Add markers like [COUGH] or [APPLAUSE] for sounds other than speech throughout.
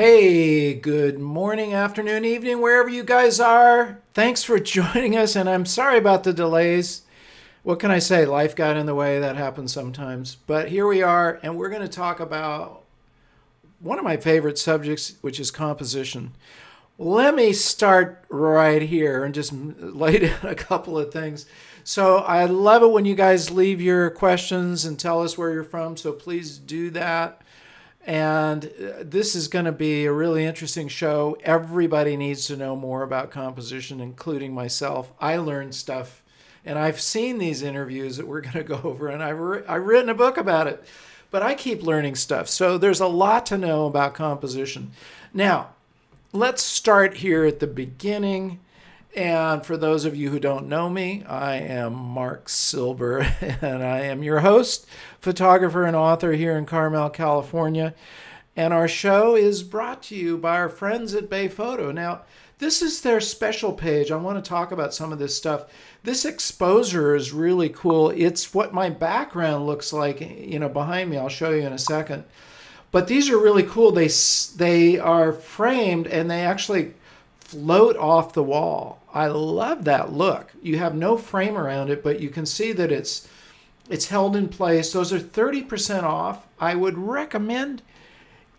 Hey, good morning, afternoon, evening, wherever you guys are. Thanks for [LAUGHS] joining us, and I'm sorry about the delays. What can I say? Life got in the way. That happens sometimes. But here we are, and we're going to talk about one of my favorite subjects, which is composition. Let me start right here and just lay [LAUGHS] down a couple of things. So, I love it when you guys leave your questions and tell us where you're from. So, please do that. And uh, this is going to be a really interesting show. Everybody needs to know more about composition, including myself. I learned stuff, and I've seen these interviews that we're [LAUGHS] going to go over, and I've, I've written a book about it. But I keep learning stuff. So there's a lot to know about composition. Now, let's start here at the beginning. And for those of you who don't know me, I am Marc Silber, [LAUGHS] and I am your host, photographer, and author here in Carmel, California. And our show is brought to you by our friends at Bay Photo. Now, this is their special page. I want to talk about some of this stuff. This exposure is really cool. It's what my background looks like, you know, behind me. I'll show you in a second. But these are really cool. They they are framed and they actually float off the wall. I love that look. You have no frame around it, but you can see that it's it's held in place. Those are 30% off. I would recommend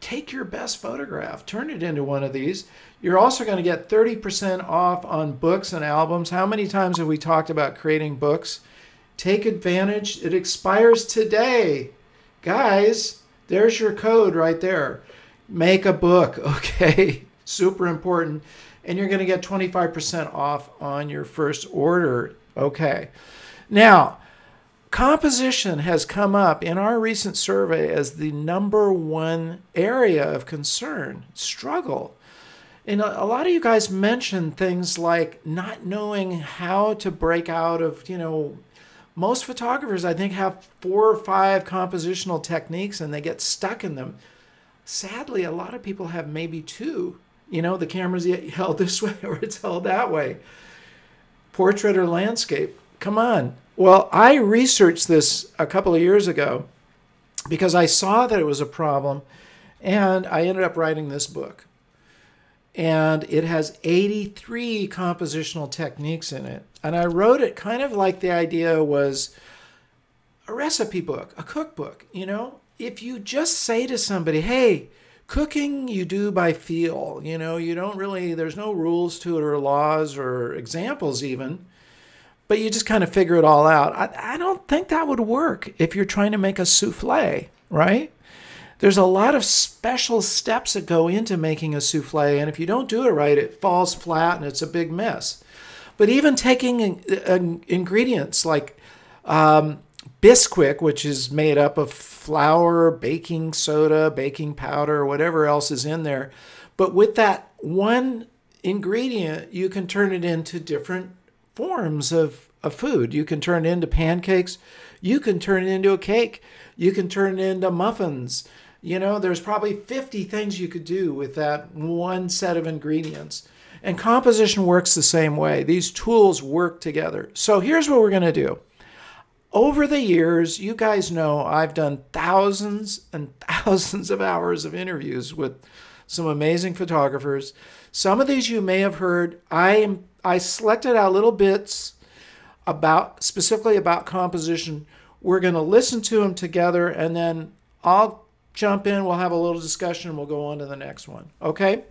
take your best photograph, turn it into one of these. You're also going to get 30% off on books and albums. How many times have we talked about creating books? Take advantage. It expires today. Guys, there's your code right there. Make a book, [LAUGHS] okay? Super important and you're going to get 25% off on your first order. Okay. Now, composition has come up in our recent survey as the number one area of concern, struggle. And a lot of you guys mentioned things like not knowing how to break out of, you know, most photographers, I think, have four or five compositional techniques and they get stuck in them. Sadly, a lot of people have maybe two you know, the camera's [LAUGHS] held this way or it's held that way. Portrait or landscape. Come on. Well, I researched this a couple of years ago because I saw that it was a problem and I ended up writing this book. And it has 83 compositional techniques in it. And I wrote it kind of like the idea was a recipe book, a cookbook. You know, if you just say to somebody, hey, Cooking you do by feel. You know, you don't really, there's no rules to it or laws or examples even, but you just kind of figure it all out. I, I don't think that would work if you're trying to make a souffle, right? There's a lot of special steps that go into making a souffle, and if you don't do it right, it falls flat and it's a big mess. But even taking in, in, ingredients like um, Bisquick, which is made up of flour, baking soda, baking powder, whatever else is in there. But with that one ingredient, you can turn it into different forms of, of food. You can turn it into pancakes. You can turn it into a cake. You can turn it into muffins. You know, there's probably 50 things you could do with that one set of ingredients. And composition works the same way. These tools work together. So here's what we're going to do over the years, you guys know I've done thousands and [LAUGHS] thousands of hours of interviews with some amazing photographers. Some of these you may have heard. I am I selected out little bits about specifically about composition. We're going to listen to them together and then I'll jump in, we'll have a little discussion and we'll go on to the next one. Okay?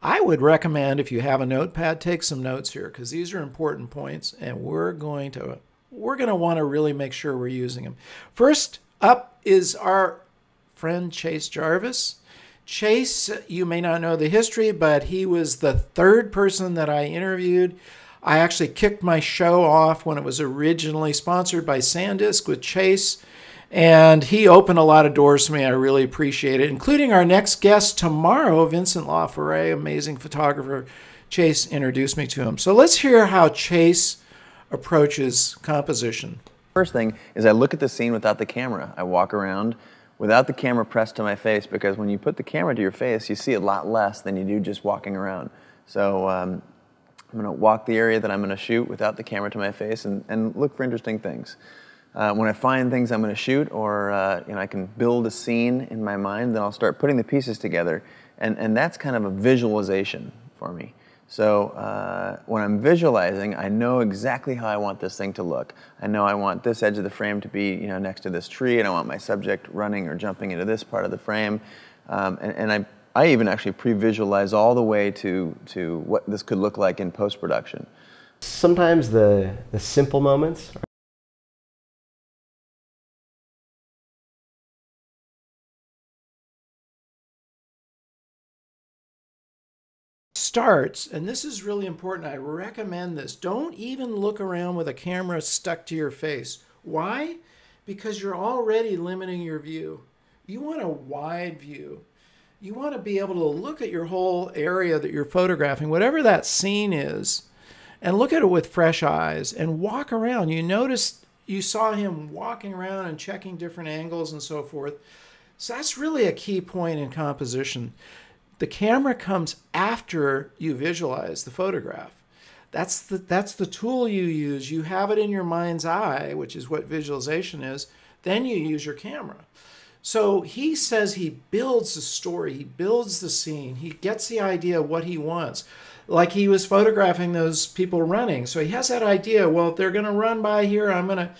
I would recommend if you have a notepad, take some notes here because these are important points and we're going to we're going to want to really make sure we're using them. First up is our friend Chase Jarvis. Chase, you may not know the history, but he was the third person that I interviewed. I actually kicked my show off when it was originally sponsored by SanDisk with Chase, and he opened a lot of doors for me. I really appreciate it, including our next guest tomorrow, Vincent Laforet, amazing photographer. Chase introduced me to him. So let's hear how Chase approaches composition? First thing is I look at the scene without the camera. I walk around without the camera pressed to my face because when you put the camera to your face, you see a lot less than you do just walking around. So um, I'm going to walk the area that I'm going to shoot without the camera to my face and, and look for interesting things. Uh, when I find things I'm going to shoot, or uh, you know, I can build a scene in my mind, then I'll start putting the pieces together, and and that's kind of a visualization for me. So uh, when I'm visualizing, I know exactly how I want this thing to look. I know I want this edge of the frame to be, you know, next to this tree, and I want my subject running or jumping into this part of the frame. Um, and, and I, I even actually pre-visualize all the way to, to what this could look like in post-production. Sometimes the, the simple moments starts, and this is really important, I recommend this. Don't even look around with a camera stuck to your face. Why? Because you're already limiting your view. You want a wide view. You want to be able to look at your whole area that you're photographing, whatever that scene is, and look at it with fresh eyes and walk around. You notice you saw him walking around and checking different angles and so forth. So that's really a key point in composition. The camera comes after you visualize the photograph. That's the, that's the tool you use. You have it in your mind's eye, which is what visualization is. Then you use your camera. So he says he builds the story, he builds the scene, he gets the idea what he wants. Like he was photographing those people running. So he has that idea well, if they're going to run by here, I'm going to.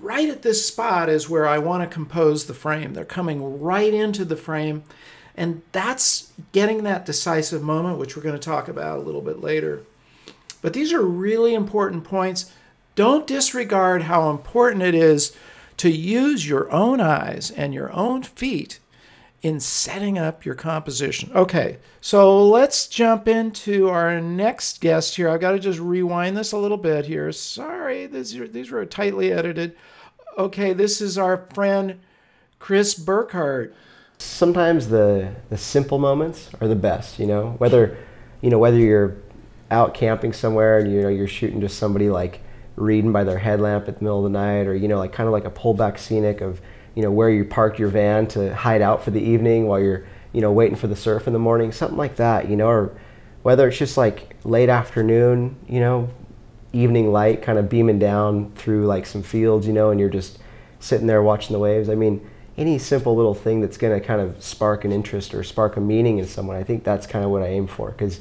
Right at this spot is where I want to compose the frame. They're coming right into the frame. And that's getting that decisive moment, which we're going to talk about a little bit later. But these are really important points. Don't disregard how important it is to use your own eyes and your own feet in setting up your composition. Okay, so let's jump into our next guest here. I've got to just rewind this a little bit here. Sorry, these, are, these were tightly edited. Okay, this is our friend Chris Burkard sometimes the the simple moments are the best. You know, whether you know whether you're out camping somewhere and you know you're shooting just somebody like reading by their headlamp at the middle of the night, or you know like kind of like a pullback scenic of you know where you parked your van to hide out for the evening while you're you know waiting for the surf in the morning, something like that. You know, or whether it's just like late afternoon, you know, evening light kind of beaming down through like some fields, you know, and you're just sitting there watching the waves. I mean, any simple little thing that's going to kind of spark an interest or spark a meaning in someone. I think that's kind of what I aim for. Because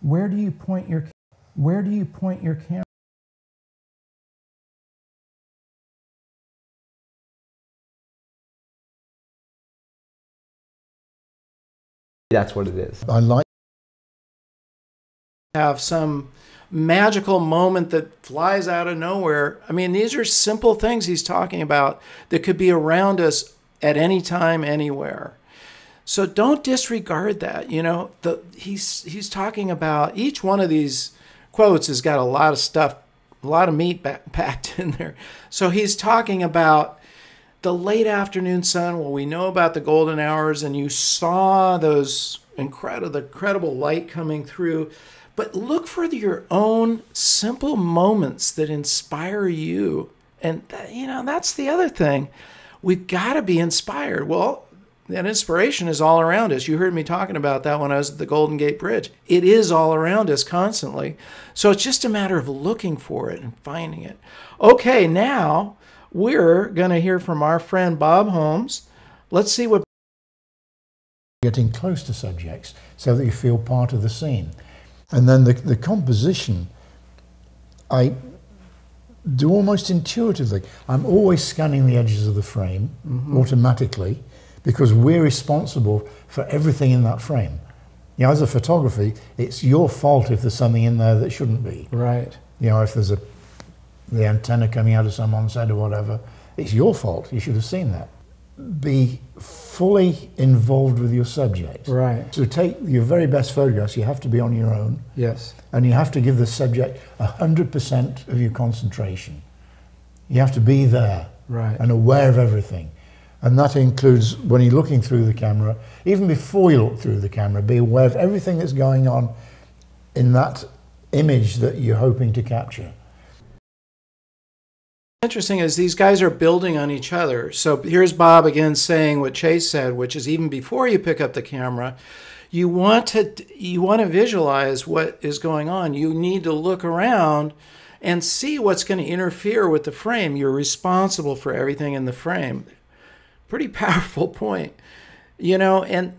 where do you point your where do you point your camera? That's what it is. I like have some magical moment that flies out of nowhere. I mean, these are simple things he's talking about that could be around us at any time, anywhere. So don't disregard that. You know, the, he's he's talking about each one of these quotes has got a lot of stuff, a lot of meat [LAUGHS] packed in there. So he's talking about the late afternoon sun. Well, we know about the golden hours, and you saw those incredible, incredible light coming through. But look for your own simple moments that inspire you, and you know that's the other thing we've got to be inspired. Well, that inspiration is all around us. You heard me talking about that when I was at the Golden Gate Bridge. It is all around us constantly. So it's just a matter of looking for it and finding it. Okay, now we're going to hear from our friend Bob Holmes. Let's see what. Getting close to subjects so that you feel part of the scene. And then the, the composition, I do almost intuitively. I'm always scanning the edges of the frame mm-hmm. automatically because we're responsible for everything in that frame. You know, as a photography, it's your fault if there's something in there that shouldn't be. Right. You know, if there's a the antenna coming out of someone's head or whatever, it's your fault. You should have seen that. Be fully involved with your subject. Right. To take your very best photographs, you have to be on your own. Yes. And you have to give the subject 100% of your concentration. You have to be there. Right. And aware of everything. And that includes when you're looking through the camera, even before you look through the camera, be aware of everything that's going on in that image that you're hoping to capture interesting is these guys are building on each other. So here's Bob again saying what Chase said, which is even before you pick up the camera, you want to you want to visualize what is going on. You need to look around and see what's going to interfere with the frame. You're responsible for everything in the frame. Pretty powerful point. You know, and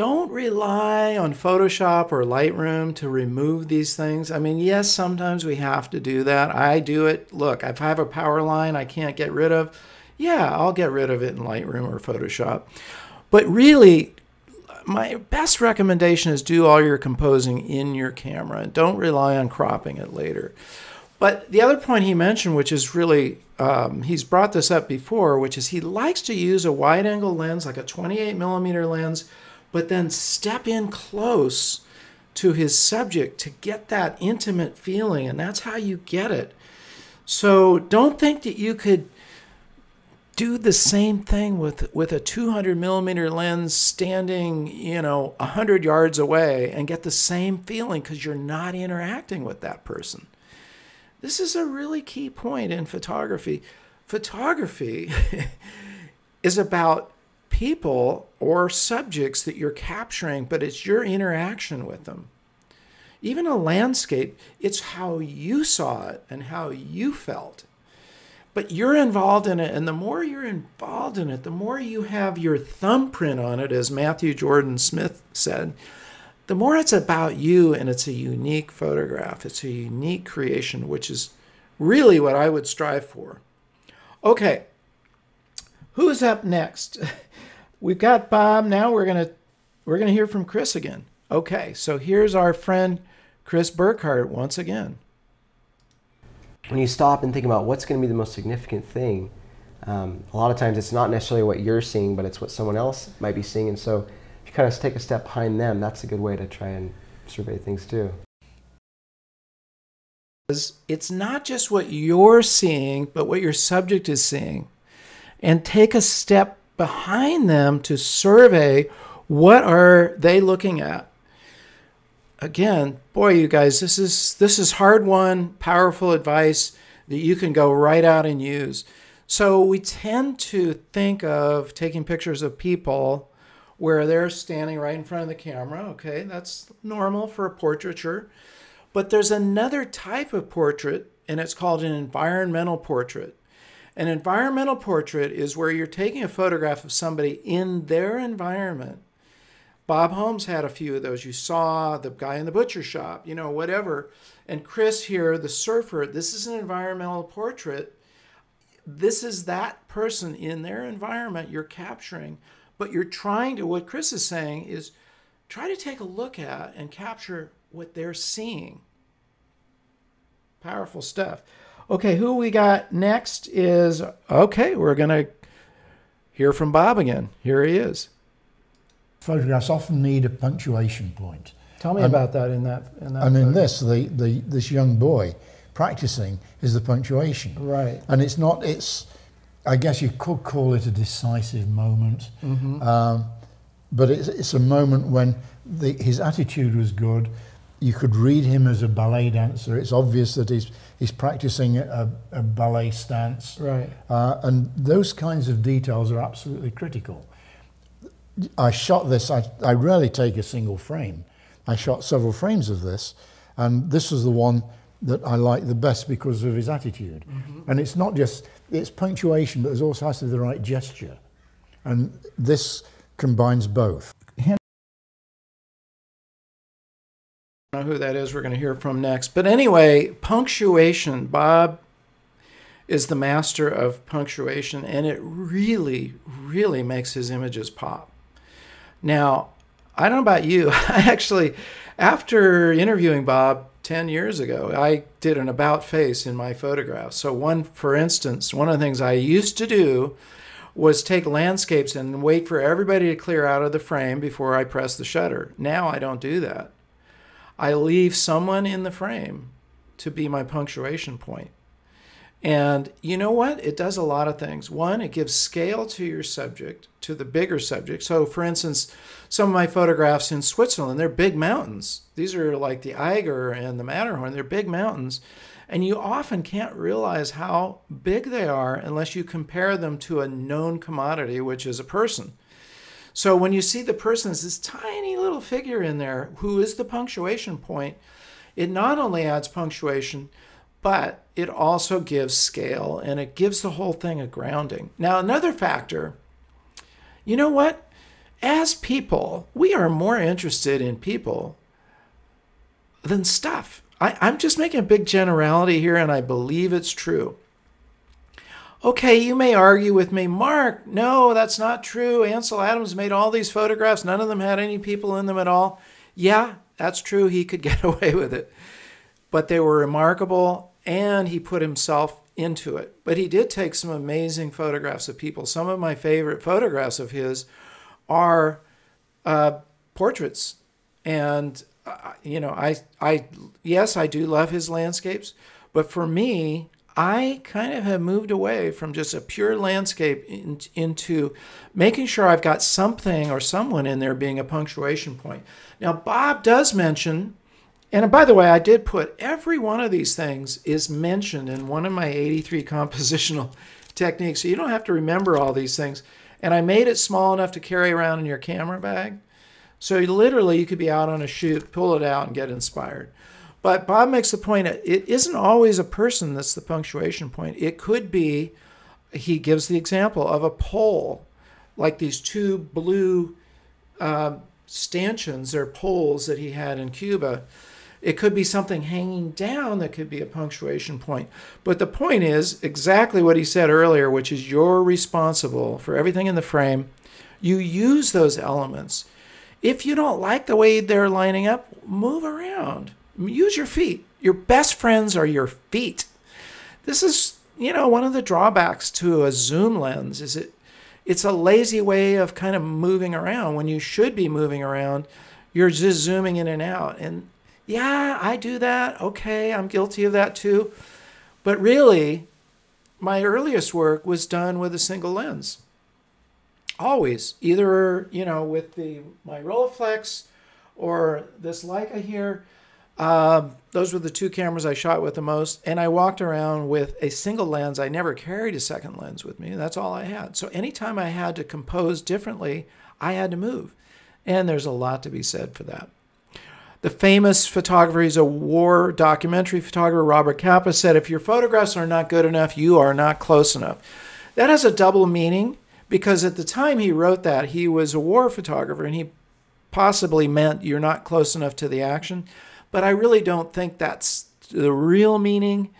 don't rely on Photoshop or Lightroom to remove these things. I mean, yes, sometimes we have to do that. I do it. Look, if I have a power line I can't get rid of, yeah, I'll get rid of it in Lightroom or Photoshop. But really, my best recommendation is do all your composing in your camera and don't rely on cropping it later. But the other point he mentioned, which is really, um, he's brought this up before, which is he likes to use a wide angle lens, like a 28 millimeter lens, but then step in close to his subject to get that intimate feeling. And that's how you get it. So don't think that you could do the same thing with with a 200 millimeter lens standing you know 100 yards away and get the same feeling because you're not interacting with that person this is a really key point in photography photography [LAUGHS] is about people or subjects that you're capturing but it's your interaction with them. Even a landscape it's how you saw it and how you felt. But you're involved in it and the more you're involved in it the more you have your thumbprint on it as matthew jordan smith said the more it's about you and it's a unique photograph. It's a unique creation which is really what i would strive for. Okay who's up next [LAUGHS] we've got bob now we're going to we're going to hear from chris again okay so here's our friend chris burkard once again when you stop and think about what's going to be the most significant thing, um, a lot of times it's not necessarily what you're seeing, but it's what someone else might be seeing. And so if you kind of take a step behind them, that's a good way to try and survey things too. It's not just what you're seeing, but what your subject is seeing. And take a step behind them to survey what are they looking at again, boy, you guys, this is this is hard won, powerful advice that you can go right out and use. So we tend to think of taking pictures of people where they're standing right in front of the camera. Okay, that's normal for a portraiture. But there's another type of portrait, and it's called an environmental portrait. An environmental portrait is where you're taking a photograph of somebody in their environment Bob Holmes had a few of those. You saw the guy in the butcher shop, you know, whatever. And Chris here, the surfer, this is an environmental portrait. This is that person in their environment you're capturing, but you're trying to, what Chris is saying is try to take a look at and capture what they're seeing. Powerful stuff. Okay, who we got next is, okay, we're going to hear from Bob again. Here he is photographs often need a punctuation point. Tell me about that in that. In that and in this, the, the this young boy practicing is the punctuation. Right. And it's not. It's. I guess you could call it a decisive moment, mm-hmm. um, but it's, it's a moment when the, his attitude was good. You could read him as a ballet dancer. It's obvious that he's he's practicing a, a ballet stance. Right. Uh, and those kinds of details are absolutely critical. I shot this, I, I rarely take a single frame. I shot several frames of this, and this was the one that I like the best because of his attitude. Mm-hmm. And it's not just, it's punctuation, but there's also has to be the right gesture. And this combines both. Know who that is we're going to hear from next. But anyway, punctuation. Bob is the master of punctuation, and it really, really makes his images pop. Now, I don't know about you. [LAUGHS] I actually, after interviewing Bob 10 years ago, I did an about face in my photographs. So, one, for instance, one of the things I used to do was take landscapes and wait for everybody to clear out of the frame before I press the shutter. Now I don't do that. I leave someone in the frame to be my punctuation point. And you know what? It does a lot of things. One, it gives scale to your subject, to the bigger subject. So, for instance, some of my photographs in Switzerland, they're big mountains. These are like the Eiger and the Matterhorn, they're big mountains. And you often can't realize how big they are unless you compare them to a known commodity, which is a person. So, when you see the person as this tiny little figure in there who is the punctuation point, it not only adds punctuation, but it also gives scale and it gives the whole thing a grounding. Now, another factor, you know what? As people, we are more interested in people than stuff. I, I'm just making a big generality here, and I believe it's true. Okay, you may argue with me, Mark, no, that's not true. Ansel Adams made all these photographs, none of them had any people in them at all. Yeah, that's true. He could [LAUGHS] get away with it. But they were remarkable, and he put himself into it. But he did take some amazing photographs of people. Some of my favorite photographs of his are uh, portraits. And, uh, you know, I, I, yes, I do love his landscapes. But for me, I kind of have moved away from just a pure landscape in, into making sure I've got something or someone in there being a punctuation point. Now, Bob does mention, and by the way, I did put every one of these things is mentioned in one of my 83 [LAUGHS] compositional techniques. So you don't have to remember all these things. And I made it small enough to carry around in your camera bag. So literally, you could be out on a shoot, pull it out, and get inspired. But Bob makes the point it isn't always a person that's the punctuation point. It could be, he gives the example of a pole, like these two blue uh, stanchions or poles that he had in Cuba. It could be something hanging down that could be a punctuation point. But the point is exactly what he said earlier, which is you're responsible for everything in the frame. You use those elements. If you don't like the way they're lining up, move around use your feet. Your best friends are your feet. This is, you know, one of the drawbacks to a zoom lens is it it's a lazy way of kind of moving around when you should be moving around. You're just zooming in and out. And yeah, I do that. Okay, I'm guilty of that too. But really, my earliest work was done with a single lens. Always, either, you know, with the my Rolleiflex or this Leica here um, those were the two cameras I shot with the most. And I walked around with a single lens. I never carried a second lens with me. That's all I had. So anytime I had to compose differently, I had to move. And there's a lot to be said for that. The famous photographer, he's a war documentary photographer, Robert Capa, said, If your photographs are not good enough, you are not close enough. That has a double meaning because at the time he wrote that, he was a war photographer and he possibly meant you're not close enough to the action but I really don't think that's the real meaning.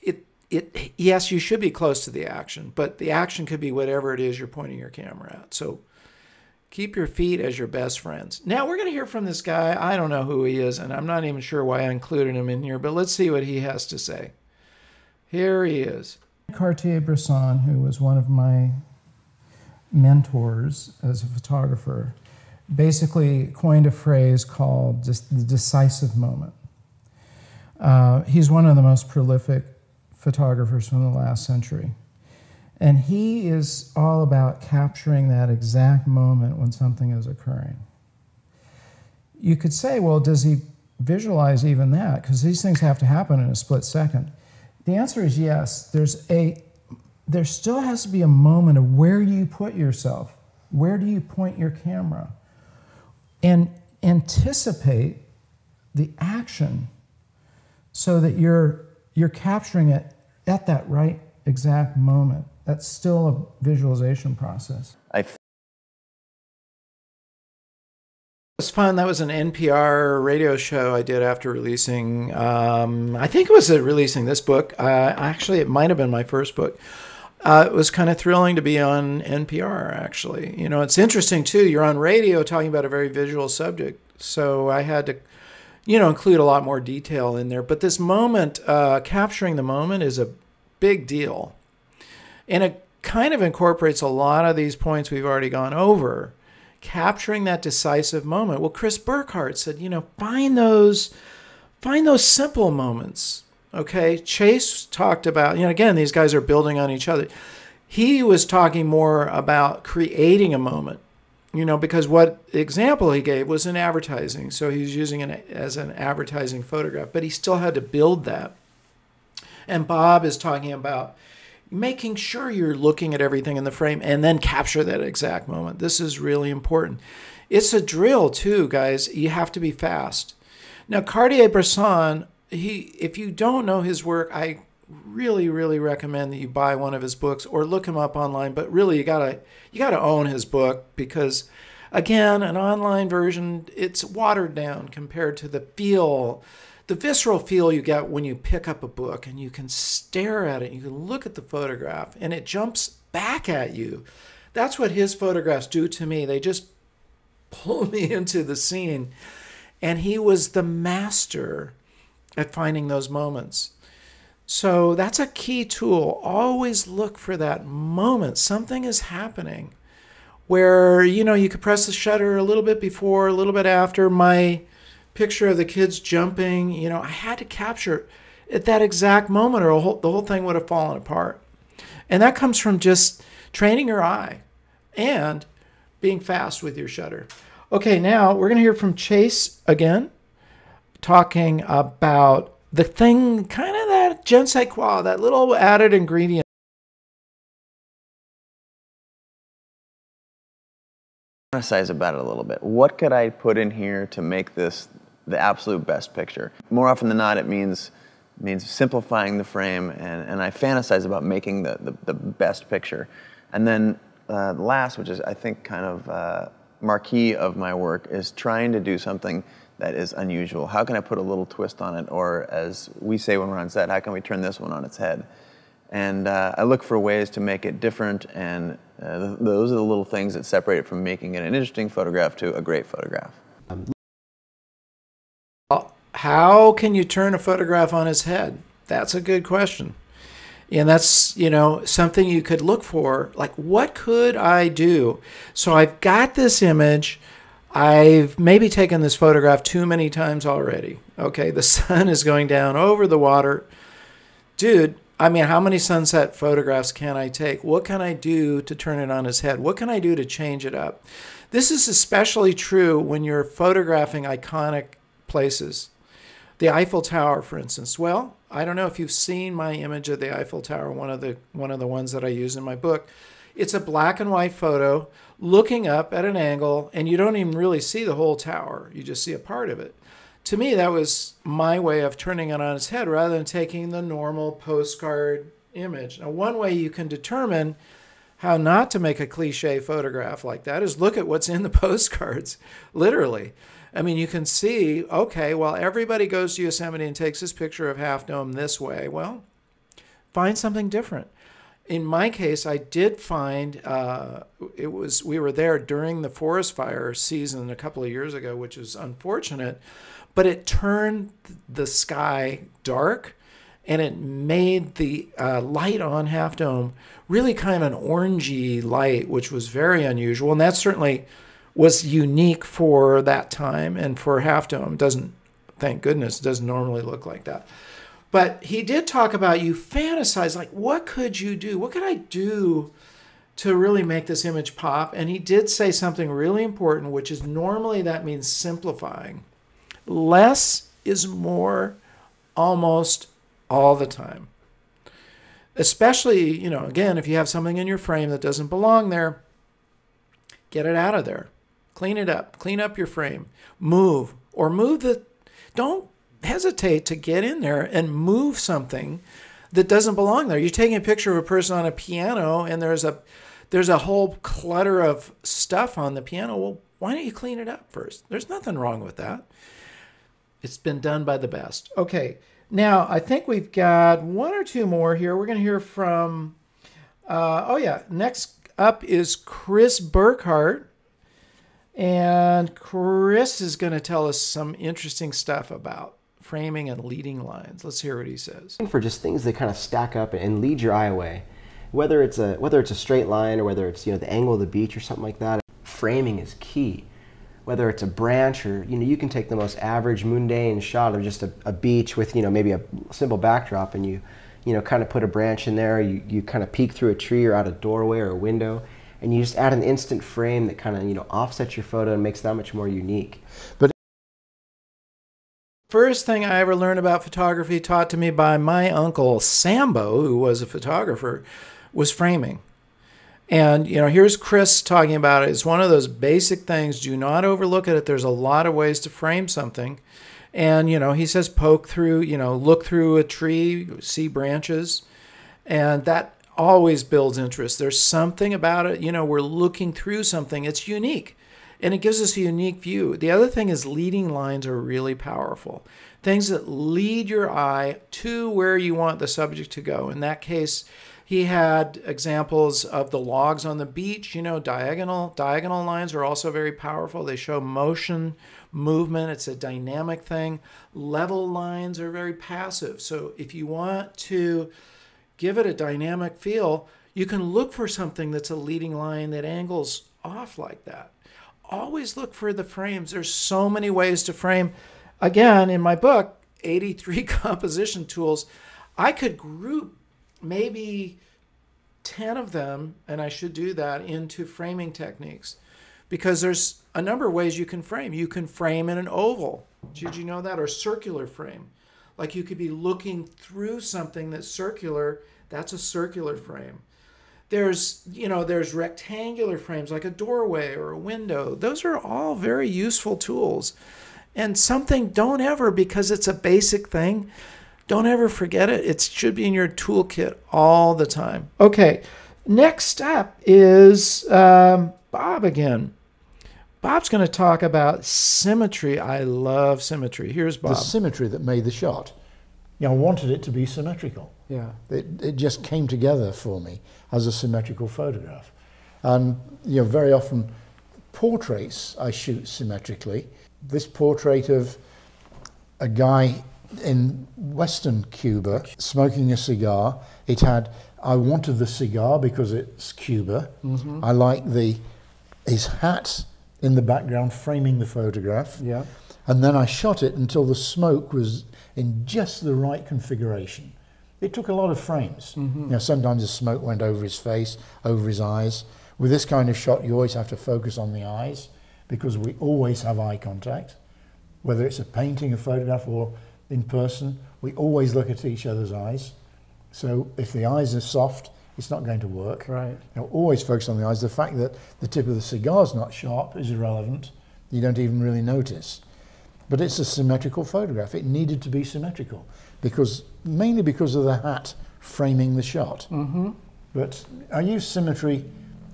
It it yes, you should be close to the action, but the action could be whatever it is you're pointing your camera at. So keep your feet as your best friends. Now we're going to hear from this guy. I don't know who he is, and I'm not even sure why I included him in here, but let's see what he has to say. Here he is. Cartier-Bresson, who was one of my mentors as a photographer, basically coined a phrase called just the decisive moment. Uh, he's one of the most prolific photographers from the last century. And he is all about capturing that exact moment when something is occurring. You could say, well, does he visualize even that? Because these things have to happen in a split second. The answer is yes. There's a, there still has to be a moment of where you put yourself? Where do you point your camera? And anticipate the action so that you're you're capturing it at that right exact moment that's still a visualization process I it was fun. That was an NPR radio show I did after releasing. Um, I think it was releasing this book. Uh, actually, it might have been my first book. Uh, it was kind of thrilling to be on NPR, actually. You know, it's interesting too. You're on radio talking about a very visual subject, so I had to, you know, include a lot more detail in there. But this moment, uh, capturing the moment, is a big deal, and it kind of incorporates a lot of these points we've already gone over. Capturing that decisive moment. Well, Chris Burkard said, you know, find those, find those simple moments Okay, Chase talked about, you know, again, these guys are building on each other. He was talking more about creating a moment, you know, because what example he gave was in advertising. So he was using it as an advertising photograph, but he still had to build that. And Bob is talking about making sure you're looking at everything in the frame and then capture that exact moment. This is really important. It's a drill, too, guys. You have to be fast. Now, Cartier Bresson he if you don't know his work, I really really recommend that you buy one of his books or look him up online. But really, you gotta you gotta own his book because again, an online version it's watered down compared to the feel the visceral feel you get when you pick up a book and you can stare at it, you can look at the photograph, and it jumps back at you. That's what his photographs do to me. They just pull [LAUGHS] me into the scene. And he was the master at finding those moments. So that's a key tool. Always look for that moment. Something is happening where, you know, you could press the shutter a little bit before, a little bit after. My picture of the kids jumping, you know, I had to capture at that exact moment or whole, the whole thing would have fallen apart. And that comes from just training your eye and being fast with your shutter. Okay, now we're going to hear from Chase again, talking about the thing, kind of that sais quoi, that little added ingredient. fantasize about it a little bit. What could I put in here to make this the absolute best picture? More often than not, it means means simplifying the frame, and, and I fantasize about making the, the, the best picture. And then uh, last, which is I think kind of uh, marquee of my work, is trying to do something that is unusual. How can I put a little twist on it? Or as we say when we're on set, how can we turn this one on its head? And uh, I look for ways to make it different, and uh, th- those are the little things that separate it from making it an interesting photograph to a great photograph. How can you turn a photograph on its head? That's a good question. And that's, you know, something you could look for. Like, what could I do? So I've got this image. I've maybe taken this photograph too many times already. Okay, the [LAUGHS] sun is going down over the water. Dude, I mean, how many sunset photographs can I take? What can I do to turn it on its head? What can I do to change it up? This is especially true when you're photographing iconic places. The Eiffel Tower, for instance. Well, I don't know if you've seen my image of the Eiffel Tower, one of the one of the ones that I use in my book. It's a black and white photo looking up at an angle, and you don't even really see the whole tower. You just see a part of it. To me, that was my way of turning it on its head rather than taking the normal postcard image. Now, one way you can determine how not to make a cliche photograph like that is look at what's in the [LAUGHS] postcards, literally. I mean, you can see, okay, well, everybody goes to Yosemite and takes this picture of Half Dome this way. Well, find something different. In my case, I did find uh, it was we were there during the forest fire season a couple of years ago, which is unfortunate, but it turned the sky dark and it made the uh, light on Half Dome really kind of an orangey light, which was very unusual, and that certainly was unique for that time and for Half Dome. Doesn't, thank goodness, it doesn't normally look like that. But he did talk about you fantasize like, what could you do? What could I do to really make this image pop? And he did say something really important, which is normally that means simplifying. Less is more almost all the time. Especially, you know, again, if you have something in your frame that doesn't belong there, get it out of there. Clean it up. Clean up your frame. Move or move the don't hesitate to get in there and move something that doesn't belong there. You're taking a picture of a person on a piano and there's a there's a whole clutter of stuff on the piano. Well, why don't you clean it up first? There's nothing wrong with that. It's been done by the best. Okay. Now, I think we've got one or two more here. We're going to hear from, uh, oh, yeah, next up is Chris Burkard. And Chris is going to tell us some interesting stuff about framing and leading lines. Let's hear what he says. For just things that kind of stack up and lead your eye away, whether it's a whether it's a straight line or whether it's you know the angle of the beach or something like that. Framing is key whether it's a branch or you know you can take the most average mundane shot of just a, a, beach with you know maybe a simple backdrop and you you know kind of put a branch in there you, you kind of peek through a tree or out a doorway or a window and you just add an instant frame that kind of you know offsets your photo and makes that much more unique but first thing i ever learned about photography taught to me by my uncle sambo who was a photographer was framing and you know, here's Chris talking about it. It's one of those basic things. Do not overlook it. There's a lot of ways to frame something. And, you know, he says poke through, you know, look through a tree, see branches. And that always builds interest. There's something about it, you know, we're looking through something, it's unique. And it gives us a unique view. The other thing is leading lines are really powerful. Things that lead your eye to where you want the subject to go. In that case, he had examples of the logs on the beach, you know, diagonal diagonal lines are also very powerful. They show motion, movement, it's a dynamic thing. Level lines are very passive. So if you want to give it a dynamic feel, you can look for something that's a leading line that angles off like that. Always look for the frames. There's so many ways to frame. Again, in my book, 83 [LAUGHS] composition tools, I could group maybe 10 of them, and I should do that, into framing techniques because there's a number of ways you can frame. You can frame in an oval. Did you know that? Or circular frame. Like you could be looking through something that's circular, that's a circular frame. There's, you know, there's rectangular frames like a doorway or a window. Those are all very useful tools. And something don't ever because it's a basic thing, don't ever forget it. It should be in your toolkit all the time. Okay, next step is um, Bob again. Bob's going to talk about symmetry. I love symmetry. Here's Bob. The symmetry that made the shot. You know, I wanted it to be symmetrical. Yeah. It, it just came together for me as a symmetrical photograph. And, you know, very often portraits I shoot symmetrically. This portrait of a guy in Western Cuba smoking a cigar. It had, I wanted the cigar because it's Cuba. Mm-hmm. I like the, his hat in the background framing the photograph. Yeah. And then I shot it until the smoke was in just the right configuration. It took a lot of frames. Mm-hmm. You know, sometimes the smoke went over his face, over his eyes. With this kind of shot, you always have to focus on the eyes because we always have eye contact. Whether it's a painting, a photograph, or in person, we always look at each other's eyes. So if the eyes are soft, it's not going to work. Right. You know, always focus on the eyes. The fact that the tip of the cigar is not sharp is irrelevant. You don't even really notice. But it's a symmetrical photograph. It needed to be symmetrical because mainly because of the hat framing the shot. Mm-hmm. But I use symmetry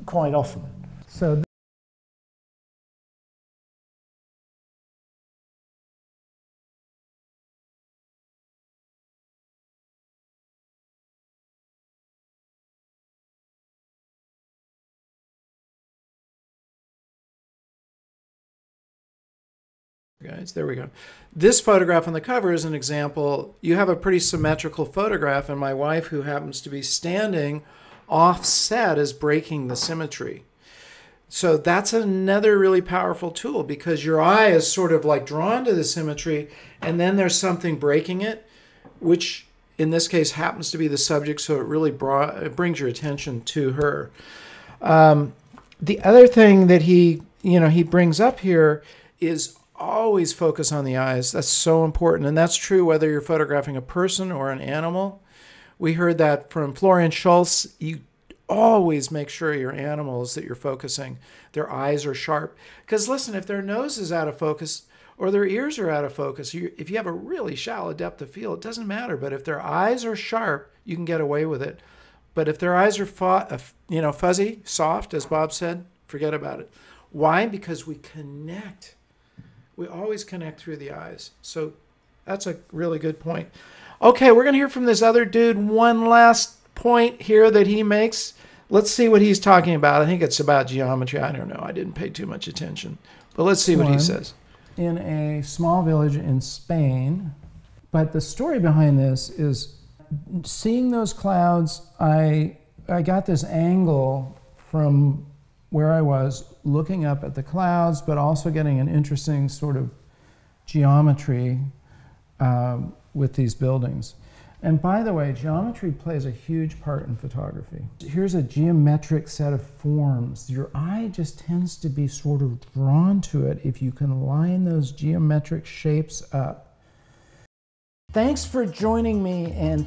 quite often. So guys. There we go. This photograph on the cover is an example. You have a pretty symmetrical photograph, and my wife, who happens to be standing offset, is breaking the symmetry. So that's another really powerful tool because your eye is sort of like drawn to the symmetry, and then there's something breaking it, which in this case happens to be the subject. So it really brought, it brings your attention to her. Um, the other thing that he, you know, he brings up here is always focus on the eyes. That's so important, and that's true whether you're photographing a person or an animal. We heard that from Florian Schulz. You always make sure your animals that you're focusing, their eyes are sharp. Because listen, if their nose is out of focus or their ears are out of focus, you, if you have a really shallow depth of field, it doesn't matter. But if their eyes are sharp, you can get away with it. But if their eyes are uh, you know fuzzy, soft, as Bob said, forget about it. Why? Because we connect. We always connect through the eyes. So that's a really good point. Okay, we're going to hear from this other dude. One last point here that he makes. Let's see what he's talking about. I think it's about geometry. I don't know. I didn't pay too much attention. But let's see what he says. in a small village in Spain. But the story behind this is seeing those clouds, I, I got this angle from where I was looking up at the clouds, but also getting an interesting sort of geometry um, with these buildings. And by the way, geometry plays a huge part in photography. Here's a geometric set of forms. Your eye just tends to be sort of drawn to it if you can line those geometric shapes up. Thanks for joining me and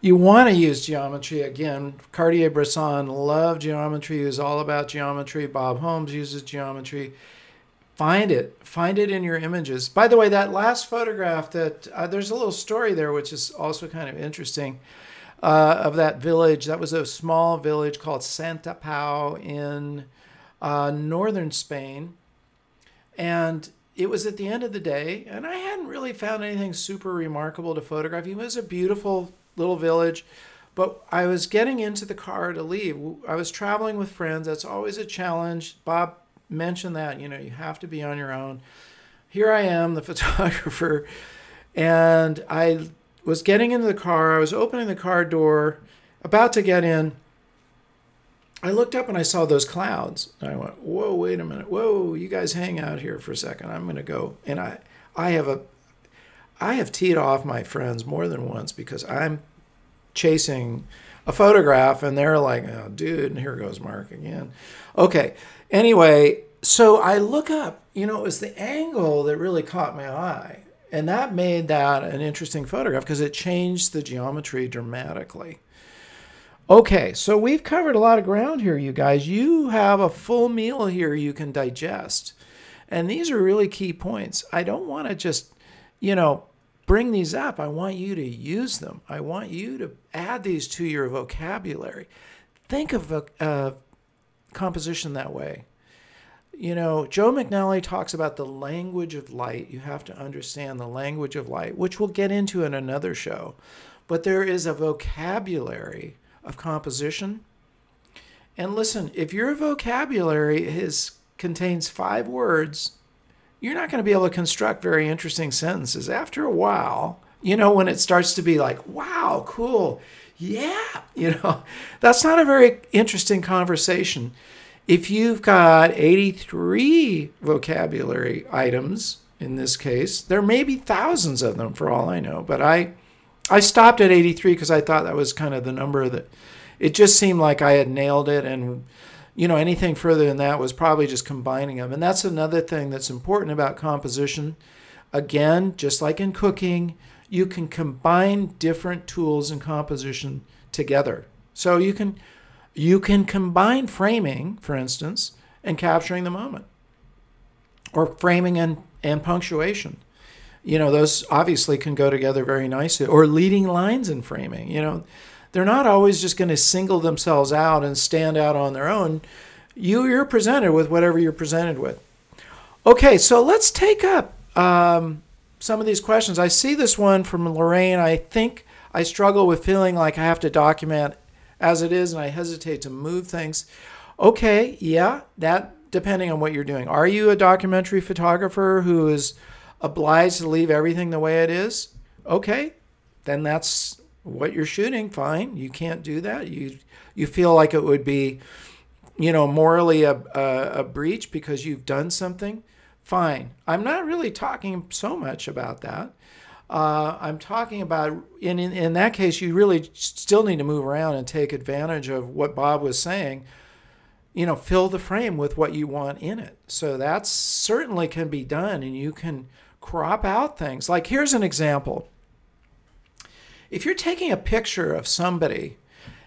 You want to use geometry again. Cartier Bresson loved geometry. He was all about geometry. Bob Holmes uses geometry. find it find it in your images by the way that last photograph that uh, there's a little story there which is also kind of interesting uh, of that village that was a small village called santa pau in uh, northern spain and it was at the end of the day and i hadn't really found anything super remarkable to photograph it was a beautiful little village. But i was getting into the car to leave. I was traveling with friends. That's always a challenge. Bob mentioned that you know you have to be on your own. Here i am the [LAUGHS] photographer and i was getting into the car. I was opening the car door about to get in. I looked up and i saw those clouds. I went whoa wait a minute. Whoa you guys hang out here for a second. I'm going to go and i i have a i have teed off my friends more than once because i'm chasing a photograph and they're like oh dude and here goes marc again okay anyway, so I look up, you know, it was the angle that really caught my eye. And that made that an interesting photograph because it changed the geometry dramatically. Okay, so we've covered a lot of ground here, you guys. You have a full meal here you can digest. And these are really key points. I don't want to just, you know, bring these up. I want you to use them. I want you to add these to your vocabulary. Think of a, uh, composition that way. You know, Joe McNally talks about the language of light. You have to understand the language of light, which we'll get into in another show. But there is a vocabulary of composition. And listen, if your vocabulary is contains five words, you're not going to be able to construct very interesting sentences. After a while, you know, when it starts to be like, wow, cool, yeah, [LAUGHS] you know, that's not a very interesting conversation. If you've got 83 vocabulary items in this case, there may be thousands of them for all I know, but I I stopped at 83 because I thought that was kind of the number that it just seemed like I had nailed it and you know anything further than that was probably just combining them. And that's another thing that's important about composition. Again, just like in cooking, you can combine different tools in composition together. So you can you can combine framing, for instance, and capturing the moment. Or framing and, and punctuation. You know, those obviously can go together very nicely. Or leading lines in framing. You know, they're not always just going to single themselves out and stand out on their own. You, you're presented with whatever you're presented with. Okay, so let's take up um, some of these questions. I see this one from Lorraine. I think I struggle with feeling like I have to document as it is and I hesitate to move things. Okay, yeah, that depending on what you're doing. Are you a documentary photographer who is obliged to leave everything the way it is? Okay, then that's what you're shooting. Fine, you can't do that. You you feel like it would be, you know, morally a, a, a breach because you've done something fine. I'm not really talking so much about that. Uh, I'm talking about, in, in, in that case, you really still need to move around and take advantage of what Bob was saying. You know, fill the frame with what you want in it. So that certainly can be done, and you can crop out things. Like, here's an example. If you're taking a picture of somebody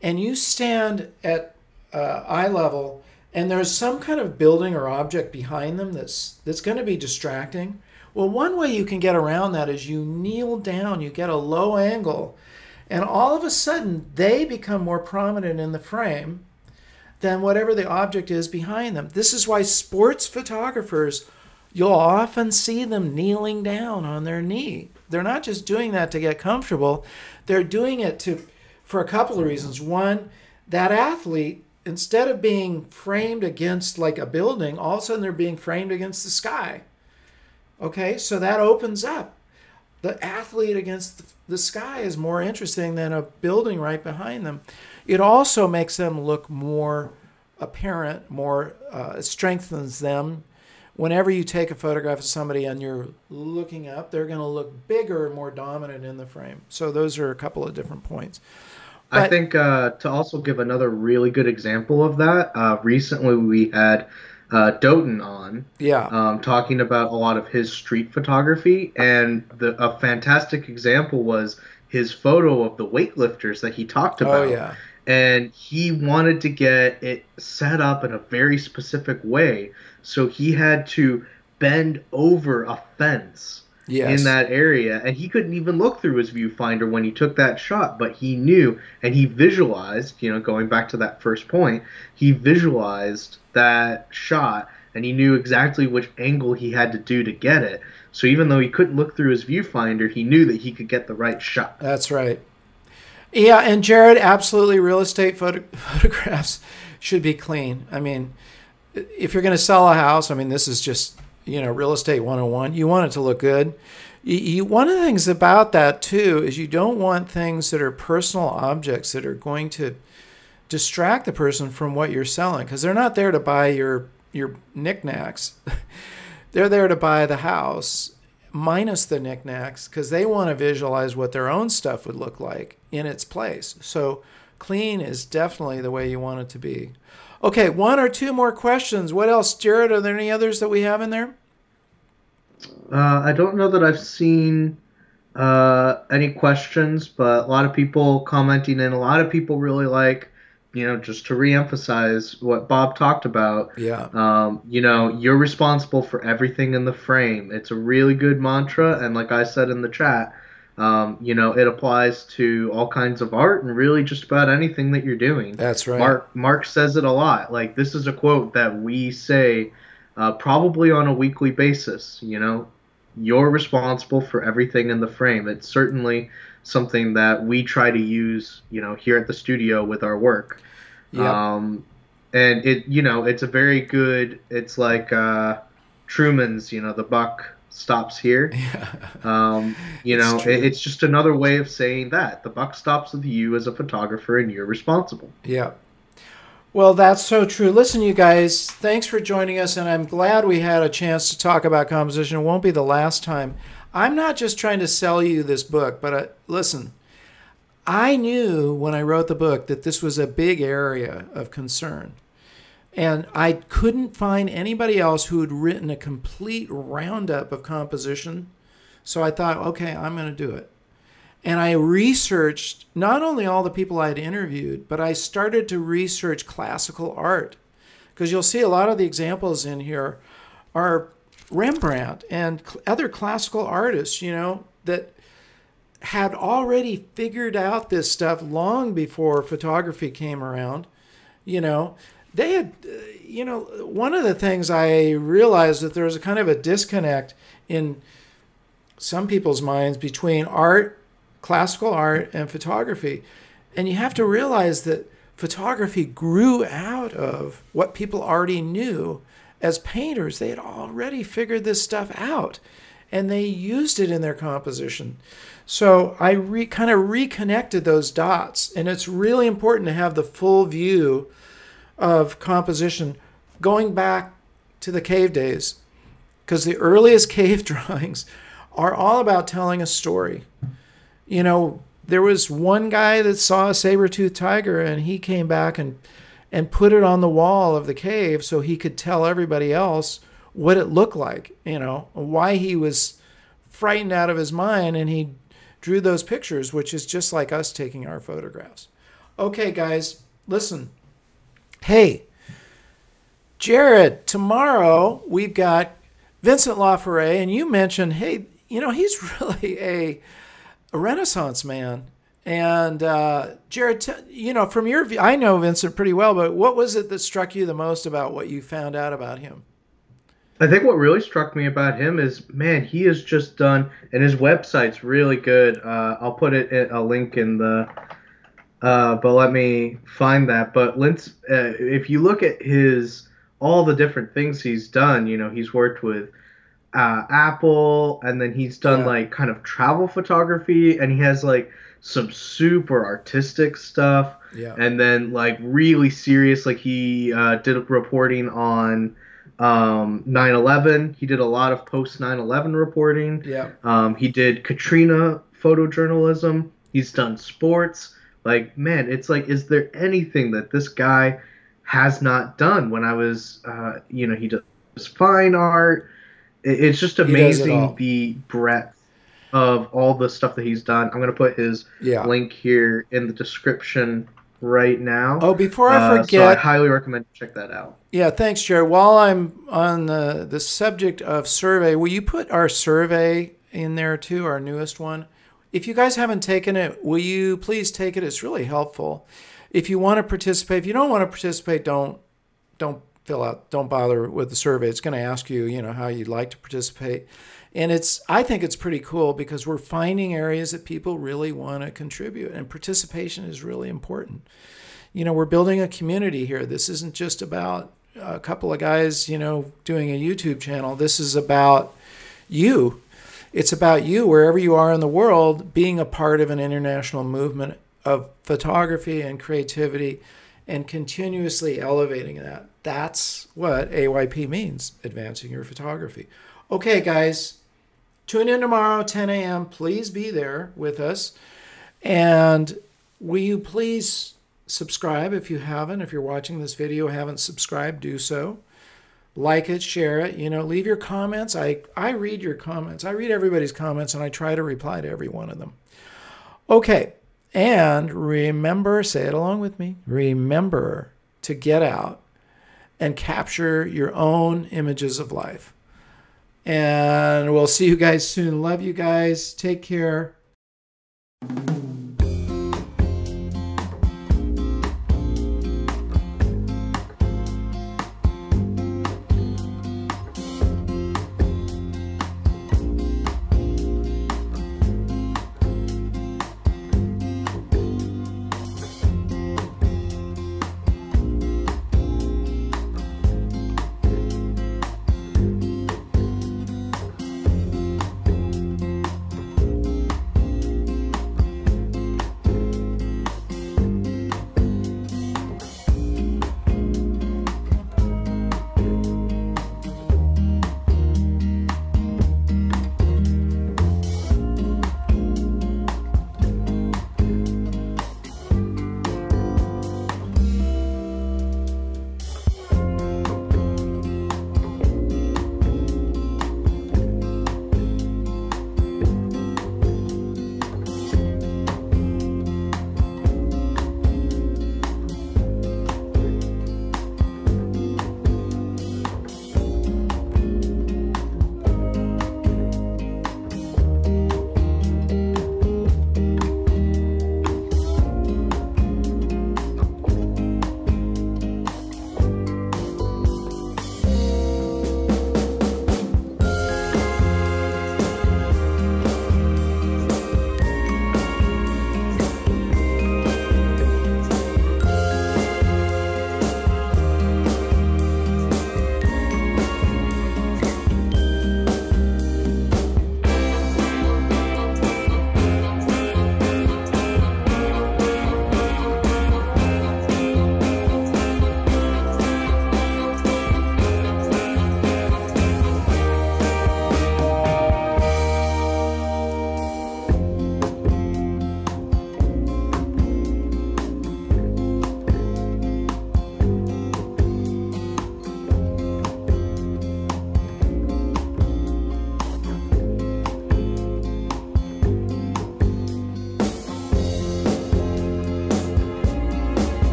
and you stand at uh, eye level and there's some kind of building or object behind them that's that's going to be distracting well one way you can get around that is you kneel down you get a low angle and all of a sudden they become more prominent in the frame than whatever the object is behind them. This is why sports photographers you'll often see them kneeling down on their knee they're not just doing that to get comfortable they're doing it to for a couple of reasons one that athlete instead of being framed against like a building, all of a sudden they're being framed against the sky. Okay, so that opens up. The athlete against the sky is more interesting than a building right behind them. It also makes them look more apparent, more uh, strengthens them. Whenever you take a photograph of somebody and you're looking up, they're going to look bigger and more dominant in the frame. So those are a couple of different points. But, I think uh, to also give another really good example of that, uh, recently we had uh, Doten on, yeah, um, talking about a lot of his street photography, and the, a fantastic example was his photo of the weightlifters that he talked oh, about. Oh yeah, and he wanted to get it set up in a very specific way, so he had to bend over a fence Yes. in that area and he couldn't even look through his viewfinder when he took that shot but he knew and he visualized you know going back to that first point he visualized that shot and he knew exactly which angle he had to do to get it so even though he couldn't look through his viewfinder he knew that he could get the right shot That's right. Yeah, and Jared, absolutely, real estate photo- [LAUGHS] photographs should be clean. I mean, if you're going to sell a house, I mean, this is just you know real estate 101. You want it to look good. You, one of the things about that too is you don't want things that are personal objects that are going to distract the person from what you're selling because they're not there to buy your your knickknacks. [LAUGHS] they're there to buy the house minus the knickknacks because they want to visualize what their own stuff would look like in its place. So clean is definitely the way you want it to be. Okay, one or two more questions. What else, Jared? Are there any others that we have in there? uh, i don't know that i've seen uh, any questions but a lot of people commenting and a lot of people really like you know just to reemphasize what bob talked about Yeah. um, you know you're responsible for everything in the frame it's a really good mantra and like i said in the chat um, you know it applies to all kinds of art and really just about anything that you're doing That's right. marc marc says it a lot like this is a quote that we say uh, probably on a weekly basis you know you're responsible for everything in the frame it's certainly something that we try to use you know here at the studio with our work Yeah. um, and it, you know, it's a very good. It's like uh, Truman's. You know, the buck stops here. [LAUGHS] Um, you It's know, true. it, it's just another way of saying that the buck stops with you as a photographer, and you're responsible. Yeah. Well, that's so true. Listen, you guys, thanks for joining us, and I'm glad we had a chance to talk about composition. It won't be the last time. I'm not just trying to sell you this book, but uh, listen, I knew when I wrote the book that this was a big area of concern. And I couldn't find anybody else who had written a complete roundup of composition. So I thought, okay, I'm going to do it. And I researched not only all the people I had interviewed, but I started to research classical art. Because you'll see a lot of the examples in here are Rembrandt and other classical artists, you know, that had already figured out this stuff long before photography came around. You know, they had, uh, you know, one of the things I realized that there was a kind of a disconnect in some people's minds between art, classical art, and photography. And you have to realize that photography grew out of what people already knew as painters. They had already figured this stuff out and they used it in their composition. So I re, kind of reconnected those dots. And it's really important to have the full view of composition going back to the cave days because the earliest [LAUGHS] cave drawings are all about telling a story. You know, there was one guy that saw a saber-toothed tiger and he came back and and put it on the wall of the cave so he could tell everybody else what it looked like, you know, why he was frightened out of his mind and he drew those pictures which is just like us taking our photographs. Okay, guys, listen. Hey, Jared, tomorrow we've got Vincent Laforet, and you mentioned, hey, you know, he's [LAUGHS] really a, a Renaissance man. And uh, Jared, t- you know, from your view, I know Vincent pretty well, but what was it that struck you the most about what you found out about him? I think what really struck me about him is, man, he has just done, and his website's really good. Uh, I'll put it a link in the, uh, but let me find that. But Linz, uh, if you look at his all the different things he's done, you know, he's worked with uh, Apple, and then he's done Yeah. like kind of travel photography, and he has like some super artistic stuff Yeah. and then like really serious like he uh, did reporting on um, 9-11 he did a lot of post 9-11 reporting Yeah. um, he did katrina photojournalism he's done sports like man it's like is there anything that this guy has not done when i was uh, you know he does fine art it's just does it amazing the breadth of all the stuff that he's done i'm going to put his Yeah. link here in the description right now. Oh, before I Uh, so I forget, highly recommend you check that out. yeah, thanks, Jared. While I'm on the the subject of survey, will you put our survey in there too, our newest one? If you guys haven't taken it, will you please take it? It's really helpful. If you want to participate, if you don't want to participate, don't don't fill out, don't bother with the survey. It's going to ask you, you know, how you'd like to participate. And it's, I think it's pretty cool because we're finding areas that people really want to contribute, and participation is really important. You know, we're building a community here. This isn't just about a couple of guys, you know, doing a YouTube channel. This is about you. It's about you, wherever you are in the world, being a part of an international movement of photography and creativity and continuously elevating that. That's what AYP means advancing your photography. Okay, guys, tune in tomorrow, 10 a.m. Please be there with us. And will you please subscribe if you haven't? If you're watching this video, haven't subscribed, do so. Like it, share it, you know, leave your comments. I, I read your comments. I read everybody's comments and I try to reply to every one of them. Okay, and remember, say it along with me remember to get out and capture your own images of life. And we'll see you guys soon. Love you guys. Take care.